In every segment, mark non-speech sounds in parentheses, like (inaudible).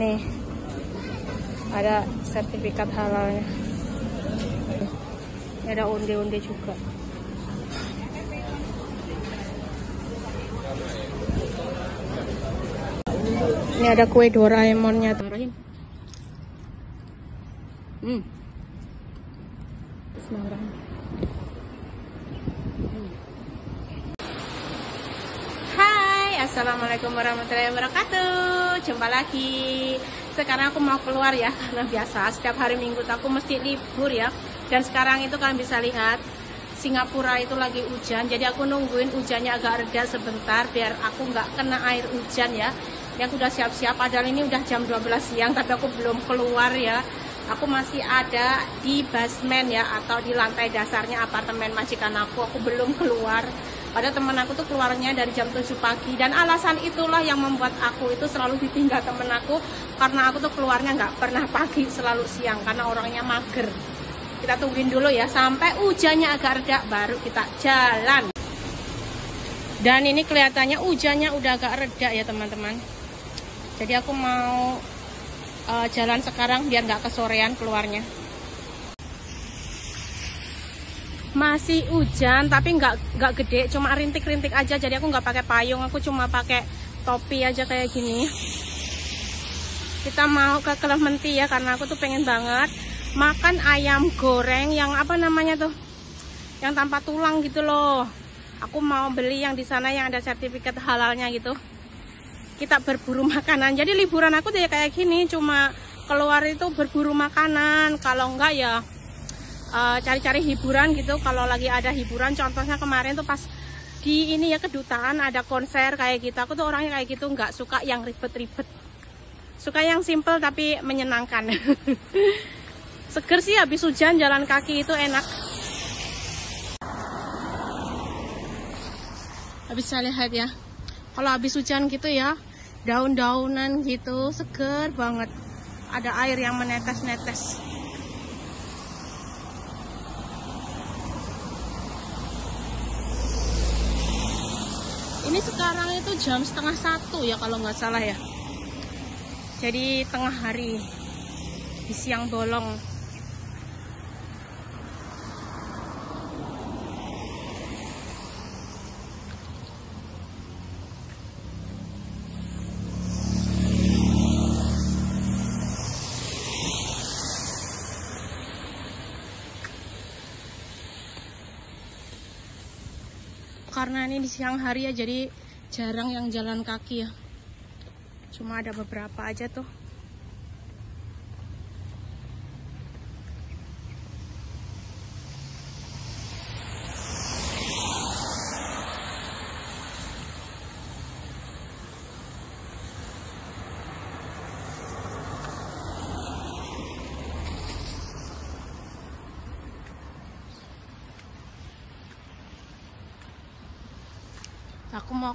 nih. Ada sertifikat halalnya. Ada onde-onde juga. Ini ada kue Doraemonnya. Hmm Bismillahirrahmanirrahim Assalamualaikum warahmatullahi wabarakatuh. Jumpa lagi. Sekarang aku mau keluar ya (laughs) Karena biasa, setiap hari minggu aku mesti libur ya. Dan sekarang itu kalian bisa lihat Singapura itu lagi hujan. Jadi aku nungguin hujannya agak reda sebentar Biar aku nggak kena air hujan ya. Yang udah siap-siap Padahal ini udah jam 12 siang Tapi aku belum keluar ya. Aku masih ada di basement ya Atau di lantai dasarnya apartemen majikan aku. Aku belum keluar pada temen aku tuh keluarnya dari jam 7 pagi. Dan alasan itulah yang membuat aku itu selalu ditinggal temen aku. Karena aku tuh keluarnya nggak pernah pagi selalu siang. Karena orangnya mager. Kita tungguin dulu ya sampai hujannya agak reda baru kita jalan. Dan ini kelihatannya hujannya udah agak reda ya teman-teman. Jadi aku mau uh, jalan sekarang biar nggak kesorean keluarnya masih hujan tapi nggak nggak gede cuma rintik-rintik aja. Jadi aku nggak pakai payung aku cuma pakai topi aja kayak gini. Kita mau ke Clementi ya karena aku tuh pengen banget makan ayam goreng yang apa namanya tuh? Yang tanpa tulang gitu loh. Aku mau beli yang di sana yang ada sertifikat halalnya gitu. Kita berburu makanan. Jadi liburan aku tuh ya kayak gini cuma keluar itu berburu makanan. Kalau enggak ya cari-cari uh, hiburan gitu. Kalau lagi ada hiburan contohnya kemarin tuh pas di ini ya kedutaan ada konser kayak gitu. Aku tuh orangnya kayak gitu nggak suka yang ribet-ribet. Suka yang simple tapi menyenangkan. (laughs) Seger sih habis hujan jalan kaki itu enak. Habis saya lihat ya. Kalau habis hujan gitu ya daun-daunan gitu seger banget. Ada air yang menetes-netes ini sekarang itu jam setengah satu ya kalau nggak salah ya. Jadi tengah hari. Di siang bolong karena di siang hari ya jadi jarang yang jalan kaki ya. Cuma ada beberapa aja tuh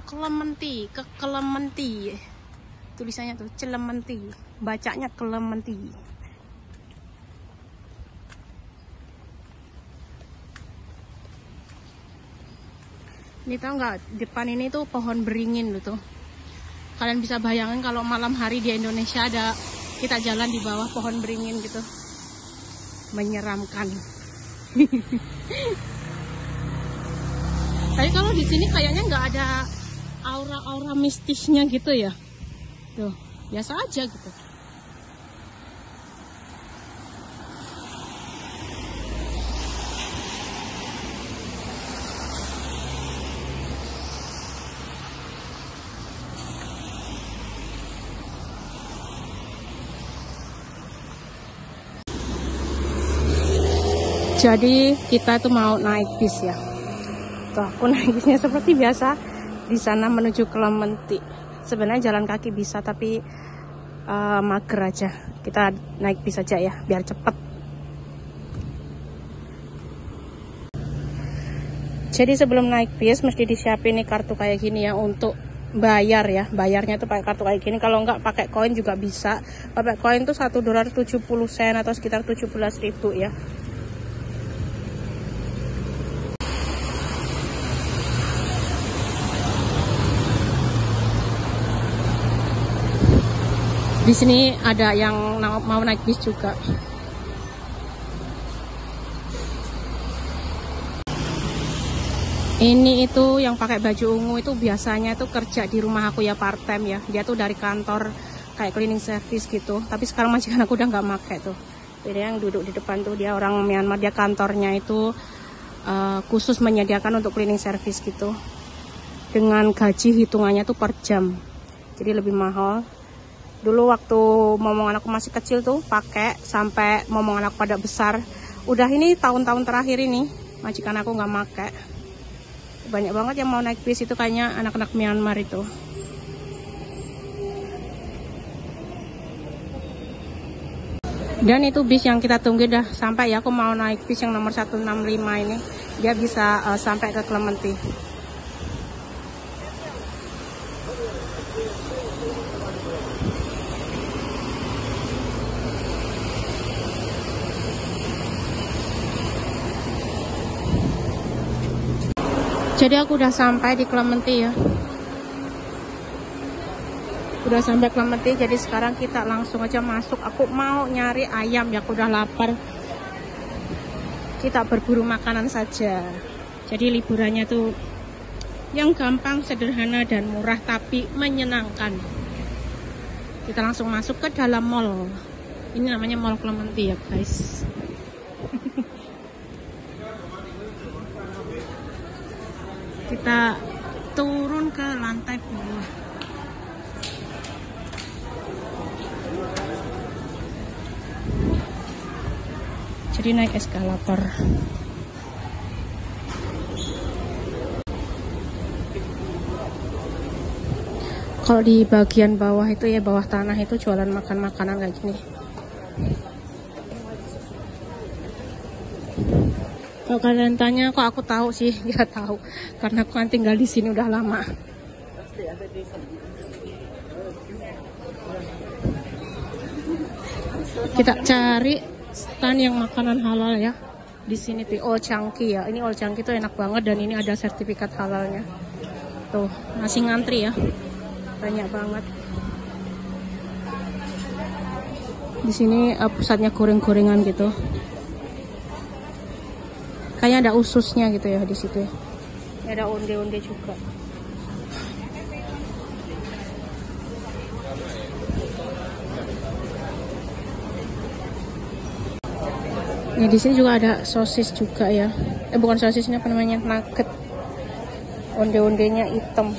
aku mau ke Lementi ke Kelementi tulisannya tuh Celementi. Bacanya Kelementi. Ini tau nggak depan ini tuh pohon beringin loh tuh. Kalian bisa bayangin kalau malam hari di Indonesia ada kita jalan di bawah pohon beringin gitu. Menyeramkan. (laughs) Tapi kalau di sini kayaknya nggak ada aura-aura mistisnya gitu ya. Tuh, biasa aja gitu. Jadi kita tuh mau naik bis ya tuh aku naiknya seperti biasa di sana menuju Clementi sebenarnya jalan kaki bisa tapi uh, mager aja. Kita naik bis aja ya biar cepet. Jadi sebelum naik bis mesti disiapin nih kartu kayak gini ya untuk bayar ya. Bayarnya tuh pakai kartu kayak gini. Kalau nggak pakai koin juga bisa. Pakai koin tuh satu dolar 70 sen atau sekitar 17 ribu ya Di sini ada yang mau naik bis juga. Ini itu yang pakai baju ungu itu biasanya itu kerja di rumah aku ya part time ya. Dia tuh dari kantor kayak cleaning service gitu. Tapi sekarang majikan aku udah nggak make tuh. Jadi yang duduk di depan tuh dia orang Myanmar dia kantornya itu uh, khusus menyediakan untuk cleaning service gitu. Dengan gaji hitungannya tuh per jam. Jadi lebih mahal. Dulu waktu momong anakku masih kecil tuh pakai sampai momong anak pada besar. Udah ini tahun-tahun terakhir ini majikan aku nggak make. Banyak banget yang mau naik bis itu kayaknya anak-anak Myanmar itu. Dan itu bis yang kita tunggu dah. Sampai ya aku mau naik bis yang nomor 165 ini. Dia bisa uh, sampai ke Clementi jadi aku udah sampai di Clementi ya. Udah sampai Clementi jadi sekarang kita langsung aja masuk. Aku mau nyari ayam ya aku udah lapar. Kita berburu makanan saja. Jadi liburannya tuh yang gampang, sederhana dan murah tapi menyenangkan. Kita langsung masuk ke dalam mall. Ini namanya mall Clementi ya guys kita turun ke lantai bawah. Jadi naik eskalator. Kalau di bagian bawah itu ya bawah tanah itu jualan makan makanan kayak gini Kalau kalian tanya kok aku tahu sih, (laughs) ya tahu. Karena aku kan tinggal di sini udah lama. Kita cari stand yang makanan halal ya. Di sini tuh Old Chunky ya. Ini Old Chunky tuh enak banget dan ini ada sertifikat halalnya. Tuh, masih ngantri ya. Banyak banget. Di sini uh, pusatnya goreng-gorengan gitu kayaknya ada ususnya gitu ya di situ ya. Ini ada onde-onde juga. Nah, di sini juga ada sosis juga ya. Eh bukan sosisnya apa namanya? Nugget. Onde-ondenya hitam.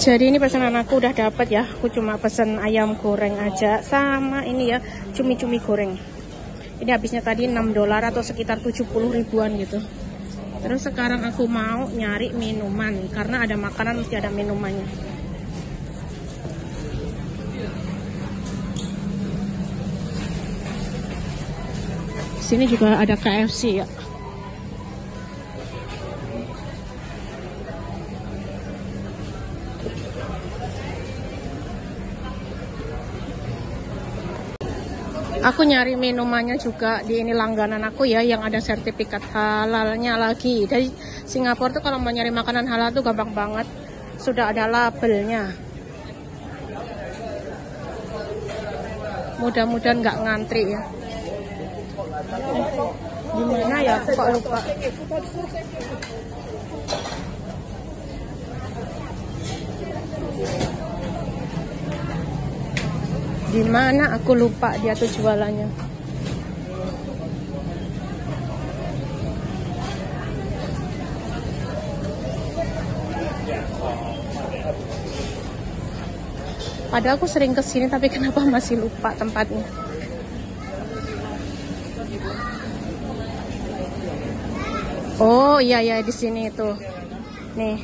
Jadi ini pesanan aku udah dapat ya. Aku cuma pesen ayam goreng aja sama ini ya cumi-cumi goreng. Ini habisnya tadi 6 dolar atau sekitar 70 ribuan gitu. Terus sekarang aku mau nyari minuman karena ada makanan mesti ada minumannya. Sini juga ada KFC ya. Aku nyari minumannya juga di ini langganan aku ya yang ada sertifikat halalnya lagi. Dari Singapura tuh kalau mau nyari makanan halal tuh gampang banget. Sudah ada labelnya. Mudah-mudahan nggak ngantri ya. Gimana ya? Kok lupa di mana aku lupa dia tuh jualannya Padahal aku sering ke sini tapi (laughs) kenapa masih lupa tempatnya. Oh iya iya di sini itu. Nih.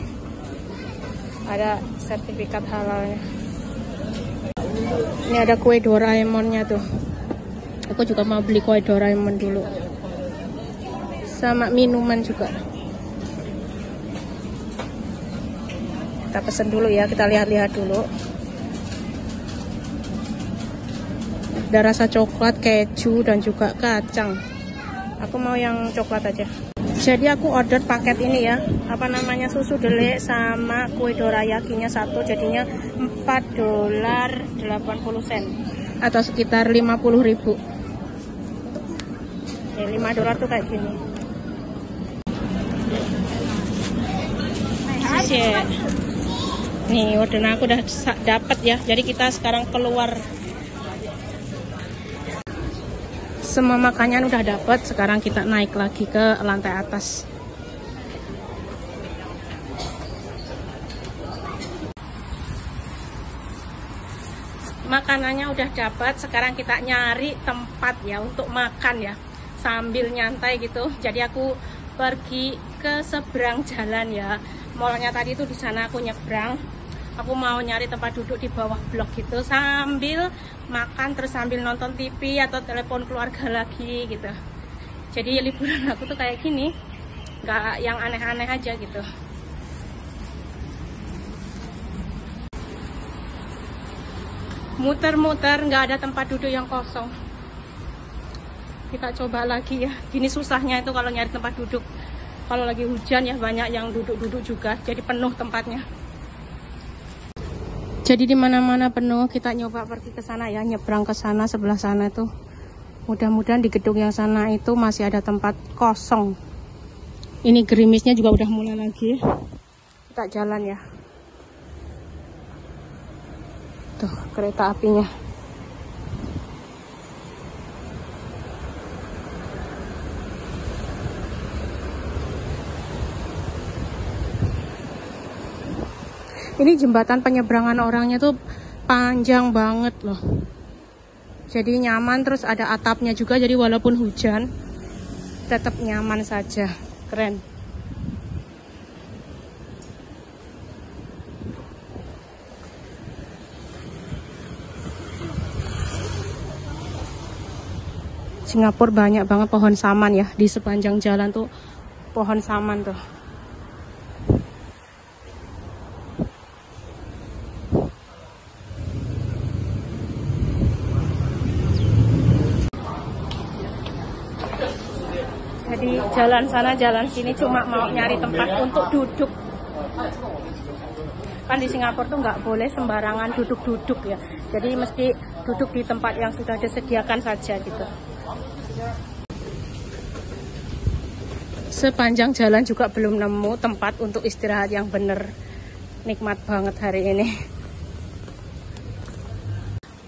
Ada sertifikat halalnya. Ini ada kue Doraemonnya tuh. Aku juga mau beli kue Doraemon dulu. Sama minuman juga. Kita pesen dulu ya, kita lihat-lihat dulu. Ada rasa coklat, keju, dan juga kacang. aku mau yang coklat aja jadi aku order paket ini ya. Apa namanya? Susu delek sama kue dorayakinya satu jadinya 4 dolar 80 sen. Atau sekitar 50 ribu. Ya 5 dolar tuh kayak gini. Nih order aku udah dapat ya. Jadi kita sekarang keluar semua makanan udah dapat sekarang kita naik lagi ke lantai atas. Makanannya udah dapat sekarang kita nyari tempat ya untuk makan ya sambil nyantai gitu. Jadi aku pergi ke seberang jalan ya. Mallnya tadi itu di sana aku nyebrang aku mau nyari tempat duduk di bawah blok gitu sambil makan terus sambil nonton TV atau telepon keluarga (laughs) lagi gitu. Jadi liburan aku tuh kayak gini nggak yang aneh-aneh aja gitu. Muter-muter nggak ada tempat duduk yang kosong. Kita coba lagi ya. Gini susahnya itu kalau nyari tempat duduk. Kalau lagi hujan ya banyak yang duduk-duduk juga jadi penuh tempatnya jadi di mana-mana penuh kita nyoba pergi ke sana ya, nyebrang ke sana sebelah sana itu. Mudah-mudahan di gedung yang sana itu masih ada tempat kosong. Ini gerimisnya juga udah mulai lagi. Kita jalan ya. Tuh, kereta apinya. Ini jembatan penyeberangan orangnya tuh panjang banget loh. Jadi nyaman terus ada atapnya juga jadi walaupun hujan tetap nyaman saja. Keren. Singapura banyak banget pohon saman ya di sepanjang jalan tuh pohon saman tuh jadi jalan sana jalan sini cuma mau nyari tempat untuk duduk. Kan di Singapura tuh nggak boleh sembarangan duduk-duduk ya. Jadi mesti duduk di tempat yang sudah disediakan saja gitu. Sepanjang jalan juga belum nemu tempat untuk istirahat yang bener. Nikmat banget hari ini.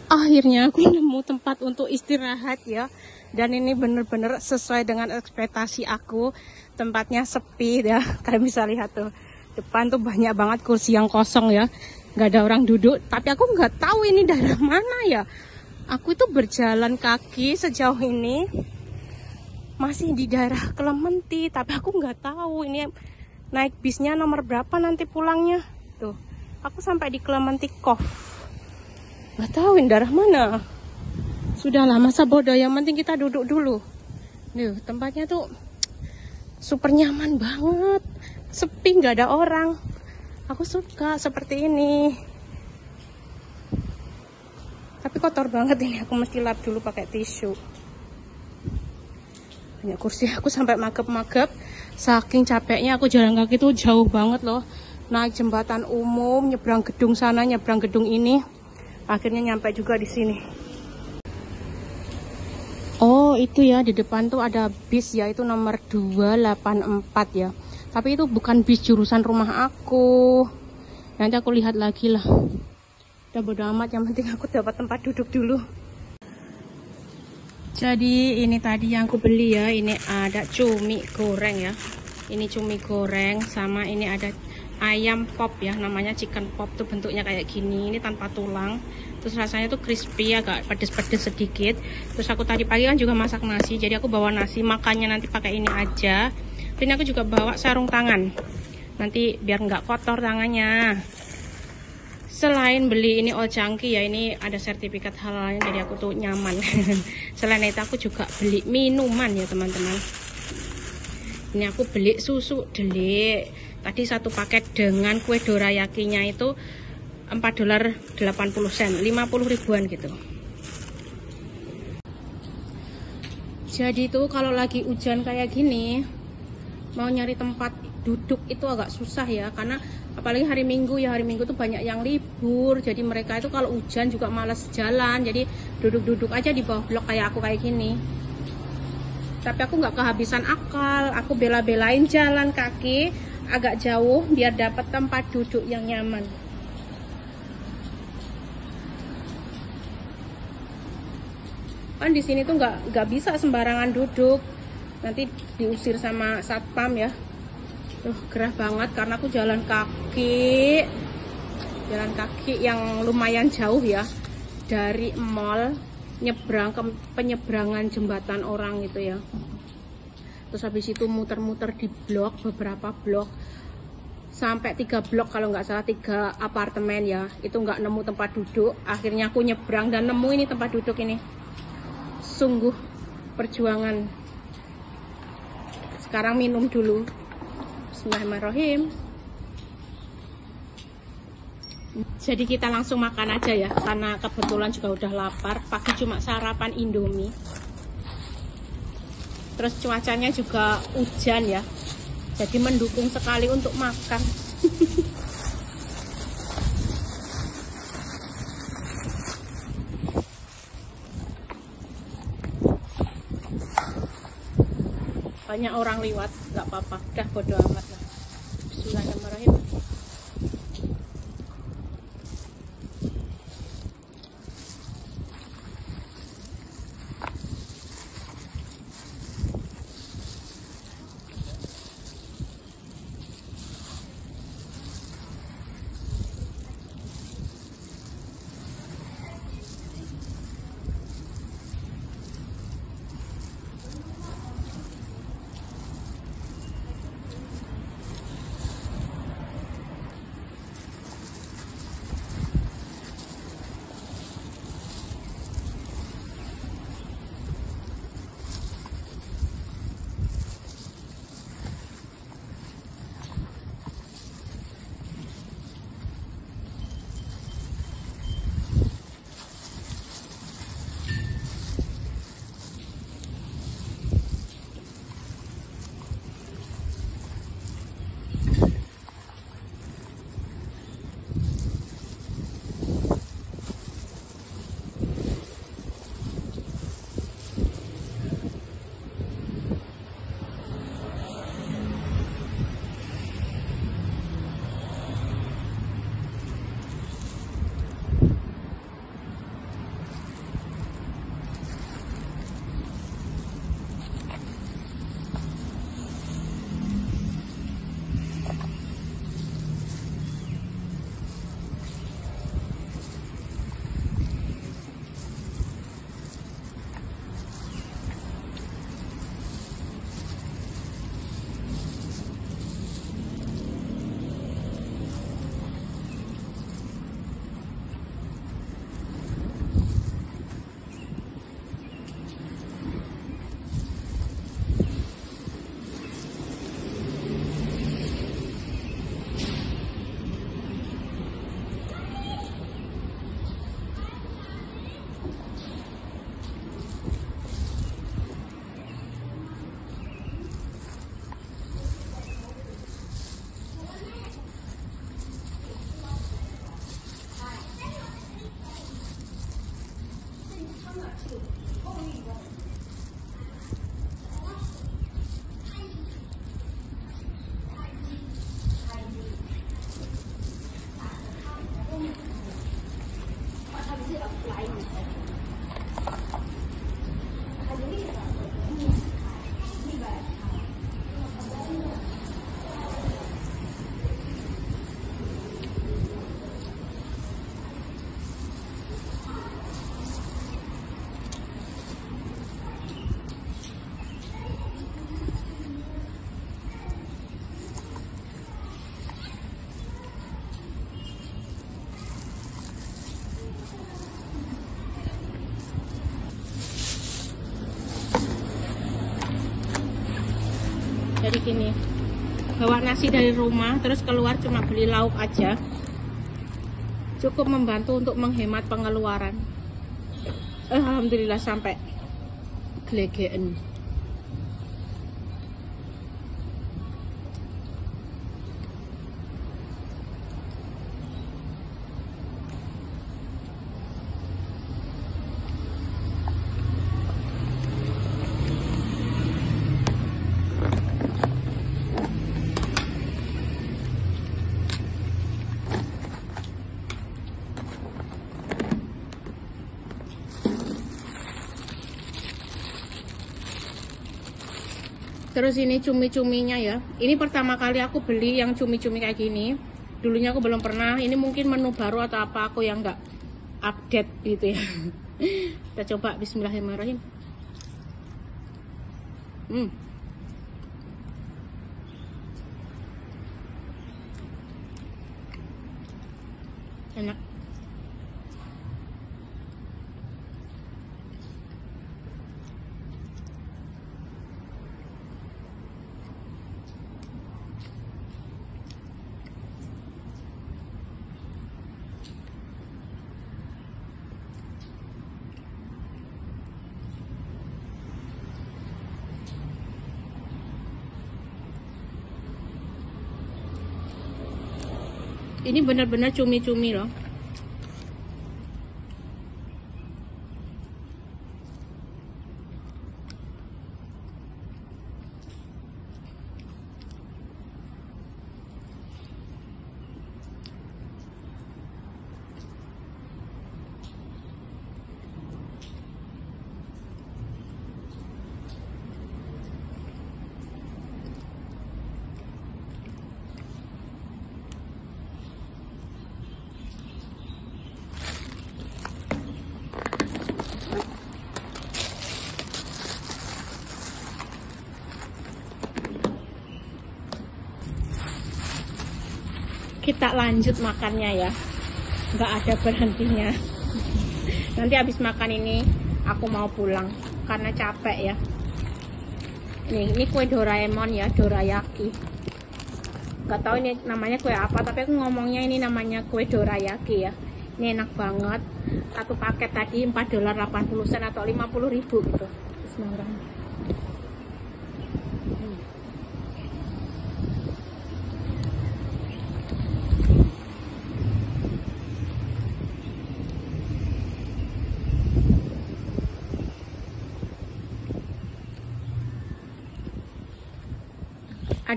Akhirnya aku nemu tempat untuk istirahat ya dan ini bener-bener sesuai dengan ekspektasi aku. Tempatnya sepi ya (laughs) kalian bisa lihat tuh. Depan tuh banyak banget kursi yang kosong ya. Nggak ada orang duduk. Tapi aku nggak tahu ini daerah (laughs) mana ya. Aku itu berjalan kaki sejauh ini. Masih di daerah Clementi tapi aku nggak tahu ini naik bisnya nomor berapa nanti pulangnya. Tuh aku sampai di Clementi Cove nggak tahu ini daerah mana Sudahlah, masa bodoh. Yang penting kita duduk dulu. Nih, tempatnya tuh super nyaman banget. Sepi, nggak ada orang. Aku suka seperti ini. Tapi kotor banget ini. Aku mesti lap dulu pakai tisu. Banyak kursi. Aku sampai magep-magep. Saking capeknya aku jalan kaki tuh jauh banget loh. Naik jembatan umum, nyebrang gedung sana, nyebrang gedung ini. Akhirnya nyampe juga di sini. Itu ya di depan tuh ada bis ya itu nomor 284 ya. Tapi itu bukan bis jurusan rumah aku. Nanti aku lihat lagi lah. Udah bodo amat yang penting aku dapat tempat duduk dulu. Jadi ini tadi yang aku beli ya. Ini ada cumi goreng ya. Ini cumi goreng sama ini ada ayam pop ya. Namanya chicken pop tuh bentuknya kayak gini. Ini tanpa tulang terus rasanya tuh crispy agak pedes-pedes sedikit. Terus aku tadi pagi kan juga masak nasi jadi aku bawa nasi makannya nanti pakai ini aja. Dan aku juga bawa sarung tangan. Nanti biar nggak kotor tangannya. Selain beli ini chunky ya ini ada sertifikat halalnya jadi aku tuh nyaman. (laughs) Selain itu aku juga beli minuman ya teman-teman. Ini aku beli susu delik. Tadi satu paket dengan kue dorayakinya itu 4 dolar 80 sen 50 ribuan gitu. Jadi tuh kalau lagi hujan kayak gini mau nyari tempat duduk itu agak susah ya karena apalagi hari minggu ya hari minggu tuh banyak yang libur jadi mereka itu kalau hujan juga males jalan jadi duduk-duduk aja di bawah blok kayak aku kayak gini. Tapi aku nggak kehabisan akal aku bela-belain jalan kaki agak jauh biar dapat tempat duduk yang nyaman kan di sini tuh nggak nggak bisa sembarangan duduk. Nanti diusir sama satpam ya. Tuh gerah banget karena aku jalan kaki. Jalan kaki yang lumayan jauh ya. Dari mall nyebrang ke penyeberangan jembatan orang gitu ya. Terus habis itu muter-muter di blok beberapa blok. Sampai tiga blok kalau nggak salah tiga apartemen ya. Itu nggak nemu tempat duduk. Akhirnya aku nyebrang dan nemu ini tempat duduk ini sungguh perjuangan. Sekarang minum dulu. Bismillahirrahmanirrahim. Jadi kita langsung makan aja ya karena kebetulan juga udah lapar. Pagi cuma sarapan indomie. Terus cuacanya juga hujan ya. Jadi mendukung sekali untuk makan (laughs) banyak orang lewat nggak apa-apa. Udah bodo amat jadi gini bawa nasi dari rumah terus keluar cuma beli lauk aja. Cukup membantu untuk menghemat pengeluaran. Alhamdulillah sampai gelegean terus ini cumi-cuminya ya. Ini pertama kali aku beli yang cumi-cumi kayak gini. Dulunya aku belum pernah. Ini mungkin menu baru atau apa aku yang nggak update gitu ya. (laughs) Kita coba bismillahirrahmanirrahim. Hmm. Enak ini benar-benar cumi-cumi loh kita lanjut makannya ya. Nggak ada berhentinya. Nanti habis makan ini aku mau pulang. Karena capek ya. Ini ini kue Doraemon ya dorayaki. Nggak tahu ini namanya kue apa tapi aku ngomongnya ini namanya kue dorayaki ya. Ini enak banget. Satu paket tadi 4 dolar 80 sen atau 50 ribu gitu. Bismillahirrahmanirrahim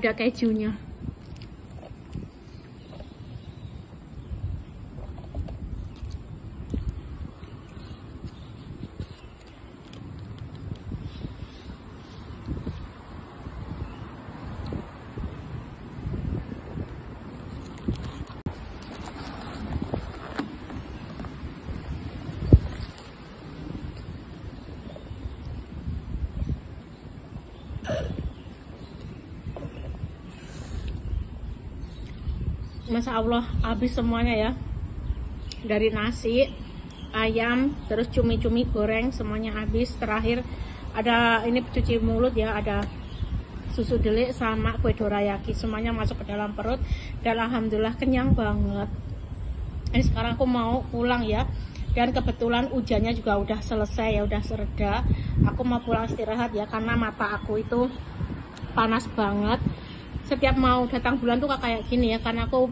ada kejunya Masya Allah habis semuanya ya. Dari nasi ayam terus cumi-cumi goreng semuanya habis. Terakhir ada ini cuci mulut ya ada susu delik sama kue dorayaki. Semuanya masuk ke dalam perut dan alhamdulillah kenyang banget. Ini sekarang aku mau pulang ya. Dan kebetulan hujannya juga udah selesai ya udah sereda. Aku mau pulang istirahat ya karena mata aku itu panas banget setiap mau datang bulan tuh kayak gini ya karena aku